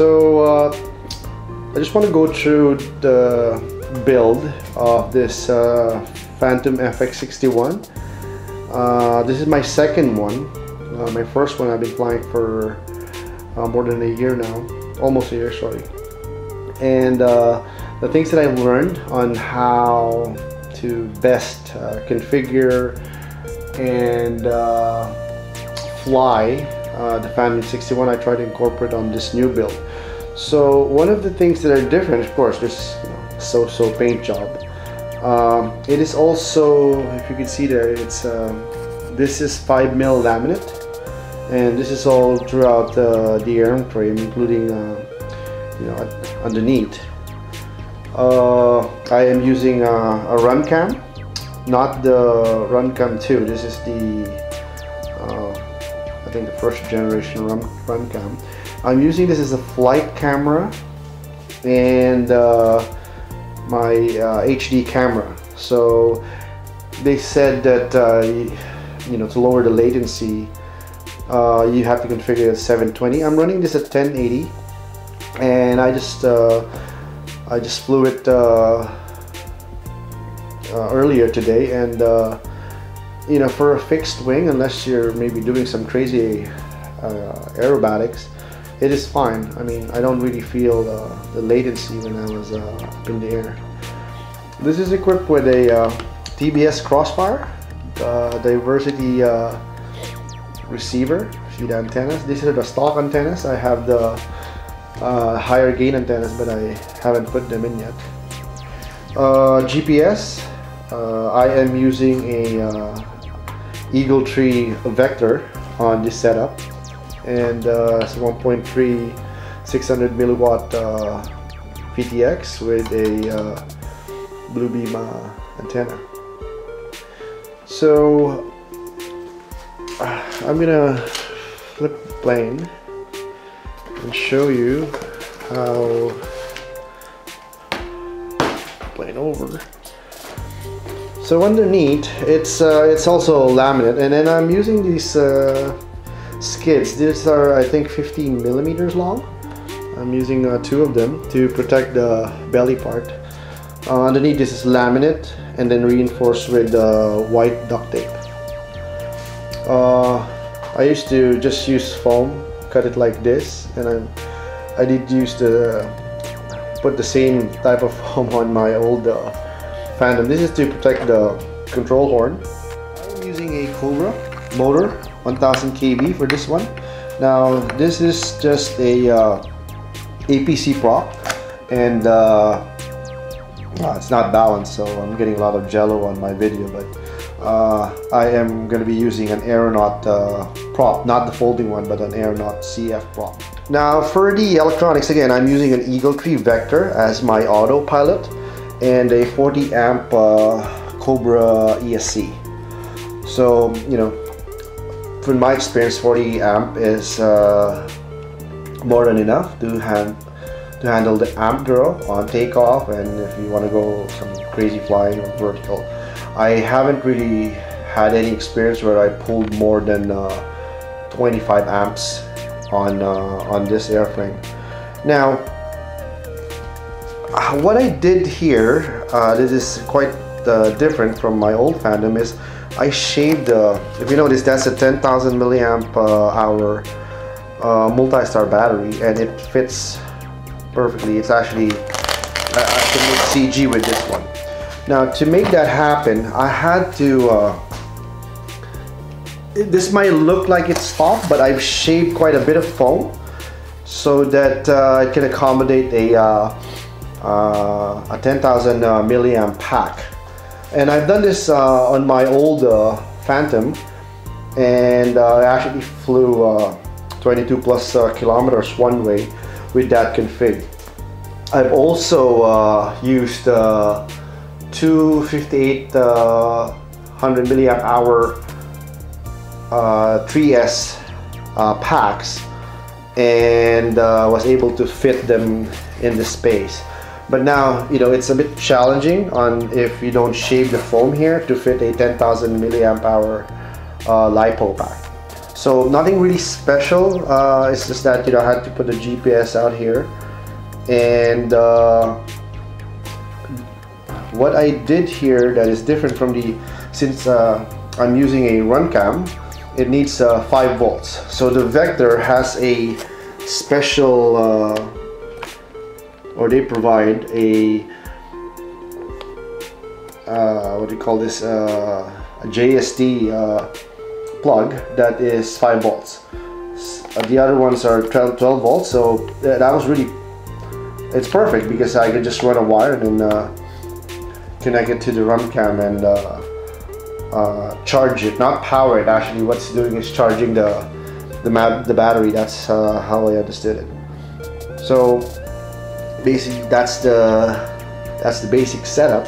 So uh, I just want to go through the build of this uh, Phantom FX61. Uh, this is my second one. Uh, my first one I've been flying for uh, more than a year now, almost a year, sorry. And uh, the things that I've learned on how to best configure and fly the Phantom 61 I try to incorporate on this new build. So one of the things that are different, of course, this so-so paint job. Um, it is also, if you can see there, it's um, this is 5 mil laminate, and this is all throughout uh, the frame including uh, you know underneath. Uh, I am using a, a Runcam, not the Runcam 2. This is the uh, I think the first generation Run Runcam. I'm using this as a flight camera and uh, my uh, HD camera. So they said that uh, you know to lower the latency, uh, you have to configure it at 720. I'm running this at 1080, and I just uh, I just flew it uh, earlier today, and you know for a fixed wing, unless you're maybe doing some crazy aerobatics it is fine. I mean, I don't really feel uh, the latency when I was uh, up in the air. This is equipped with a uh, TBS Crossfire, diversity uh, receiver, feed antennas. These are the stock antennas. I have the uh, higher gain antennas, but I haven't put them in yet. Uh, GPS, I am using a Eagle Tree Vector on this setup and uh, it's 1.3 600 milliwatt uh, VTX with a uh, Bluebeam uh, antenna. So uh, I'm gonna flip the plane and show you how plane over. So underneath, it's uh, it's also laminate, and then I'm using these uh, skids. These are, I think, 15 millimeters long. I'm using uh, two of them to protect the belly part. Uh, underneath this is laminate and then reinforced with uh, white duct tape. Uh, I used to just use foam, cut it like this, and I, I did use the put the same type of foam on my old uh, Phantom. This is to protect the control horn. I'm using a Cobra motor 1000 kV for this one. Now this is just a uh, APC prop and uh, it's not balanced so I'm getting a lot of jello on my video but uh, I am going to be using an Aeronaut uh, prop, not the folding one but an Aeronaut CF prop. Now for the electronics again I'm using an Eagle Tree Vector as my autopilot and a 40 amp uh, Cobra ESC. So you know from my experience 40 amp is uh, more than enough to, hand, to handle the amp draw on takeoff and if you want to go some crazy flying or vertical I haven't really had any experience where I pulled more than uh, 25 amps on uh, on this airframe now what I did here uh, this is quite uh, different from my old Phantom is I shaved the, if you notice, that's a 10,000 milliamp uh, hour uh, multi-star battery and it fits perfectly. It's actually, I, can make CG with this one. Now to make that happen, I had to, uh, this might look like it's stock, but I've shaved quite a bit of foam so that uh, it can accommodate a, uh, uh, a 10,000 milliamp pack. And I've done this uh, on my old uh, Phantom and uh, I actually flew uh, 22 plus uh, kilometers one way with that config. I've also uh, used two 58 100 milliamp hour 3S packs and was able to fit them in the space. But now, you know, it's a bit challenging on if you don't shave the foam here to fit a 10,000 milliamp hour uh, LiPo pack. So nothing really special. Uh, it's just that you know I had to put the GPS out here, and uh, what I did here that is different from the since uh, I'm using a Runcam, it needs uh, 5 volts. So the Vector has a special uh, or they provide a uh, what do you call this uh, a JST uh, plug that is 5 volts. Uh, the other ones are 12, 12 volts so that was really it's perfect because I could just run a wire and then uh, connect it to the Runcam and uh, charge it not power it actually what's doing is charging the the, the battery that's how I understood it. So basically that's the that's the basic setup